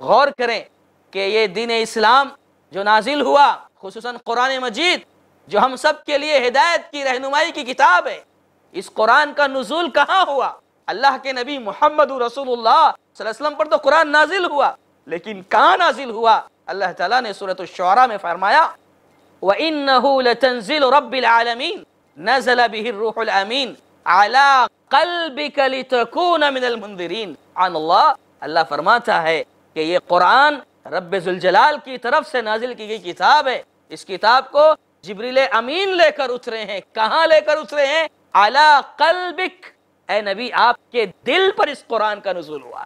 غور کریں کہ یہ دین اسلام جو نازل ہوا، خصوصاً قرآن مجید، جو ہم سب کے لیے ہدایت کی رہنمائی کی کتاب ہے، اس قرآن کا نزول کہاں ہوا؟ اللہ کے نبی محمد رسول اللہ صلی اللہ علیہ وسلم پر تو قرآن نازل ہوا، لیکن کہاں نازل ہوا؟ اللہ تعالیٰ نے صورت الشعراء میں فرمایا، وَإِنَّهُ لَتَنزِلُ رَبِّ الْعَالَمِينَ، نَزَلَ بِهِ الرُّحُ الْأَمِينَ عَلَىٰ قَلْبِكَ لِتَكُونَ مِنَ الْمُنذِرِينَ۔ عن اللہ اللہ فرماتا ہے کہ یہ قرآن رب ذوالجلال کی طرف سے نازل کی گئی کتاب ہے۔ اس کتاب کو جبریل امین لے کر اترے ہیں۔ کہاں لے کر اترے ہیں؟ عَلَىٰ قَلْبِكَ اے نبی، آپ کے دل پر اس قرآن کا نزول ہوا۔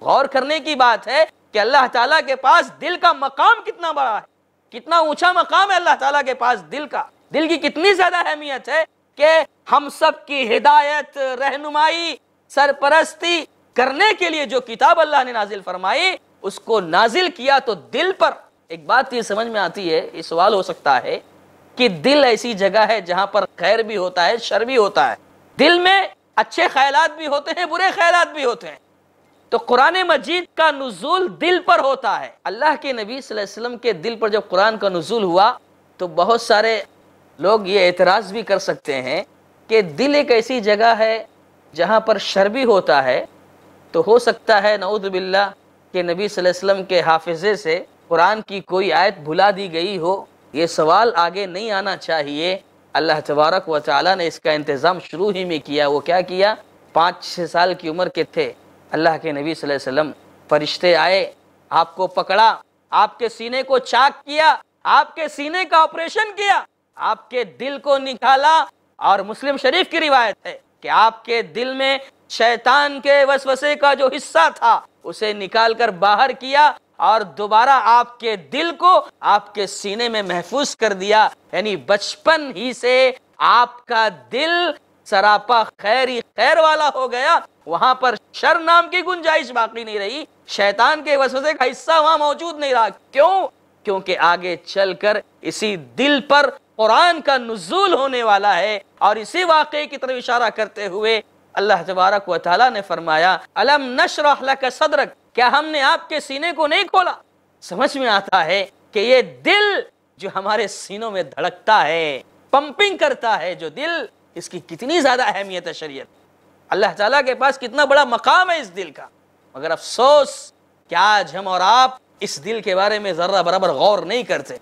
غور کرنے کی بات ہے کہ اللہ تعالیٰ کے پاس دل کا مقام کتنا بڑا ہے۔ کتنا اونچا مقام ہے اللہ تعالیٰ کے پاس دل کا۔ دل کی کتنی زیادہ اہمیت ہے کہ ہم سب کی ہدایت، رہنمائی، سرپرستی کرنے کے لیے جو کتاب اللہ نے نازل فرمائی اس کو نازل کیا تو دل پر ایک بات یہ سمجھ میں آتی ہے، یہ سوال ہو سکتا ہے کہ دل ایسی جگہ ہے جہاں پر خیر بھی ہوتا ہے، شر بھی ہوتا ہے۔ دل میں اچھے خیالات بھی ہوتے ہیں، برے خیالات بھی ہوتے ہیں۔ تو قرآن مجید کا نزول دل پر ہوتا ہے۔ اللہ کے نبی صلی اللہ علیہ وسلم کے دل پر جب قرآن کا نزول ہوا تو بہت سارے لوگ یہ اعتراض بھی کر سکتے ہیں کہ دل ایک ایسی جگہ ہے جہاں پر شر بھی ہوتا ہے۔ تو ہو سکتا ہے، نعوذ باللہ کہ نبی صلی اللہ علیہ وسلم کے حافظے سے قرآن کی کوئی آیت بھلا دی گئی ہو، یہ سوال آگے نہیں آنا چاہیے۔ اللہ تبارک و تعالیٰ نے اس کا انتظام شروع ہی میں کیا۔ وہ کیا کیا؟ پانچ چھ سال کی عمر کے تھے۔ اللہ کے نبی صلی اللہ علیہ وسلم فرشتے آئے، آپ کو پکڑا، آپ کے سینے کو چاک کیا، آپ کے سینے کا آپریشن کیا، آپ کے دل کو نکالا۔ اور مسلم شریف کی روایت ہے کہ آپ کے دل میں شیطان کے وسوسے کا جو حصہ تھا اسے نکال کر باہر کیا اور دوبارہ آپ کے دل کو آپ کے سینے میں محفوظ کر دیا۔ یعنی بچپن ہی سے آپ کا دل سراپا خیر ہی خیر والا ہو گیا۔ وہاں پر شر نام کی گنجائش باقی نہیں رہی۔ شیطان کے وسوسے کا حصہ وہاں موجود نہیں رہا۔ کیوں؟ کیونکہ آگے چل کر اسی دل پر قرآن کا نزول ہونے والا ہے اور اسی واقعے کی طرف اشارہ کرتے ہوئے اللہ تبارک و تعالیٰ نے فرمایا علم نشرح لک صدرک؟ کیا ہم نے آپ کے سینے کو نہیں کھولا؟ سمجھ میں آتا ہے کہ یہ دل جو ہمارے سینوں میں دھڑکتا ہے، پمپنگ کرتا ہے جو دل، اس کی کتنی زیادہ اہمیت ہے شریعت؟ اللہ تعالیٰ کے پاس کتنا بڑا مقام ہے اس دل کا۔ مگر افسوس کہ آج ہم اور آپ اس دل کے بارے میں ذرہ برابر غور نہیں کرتے۔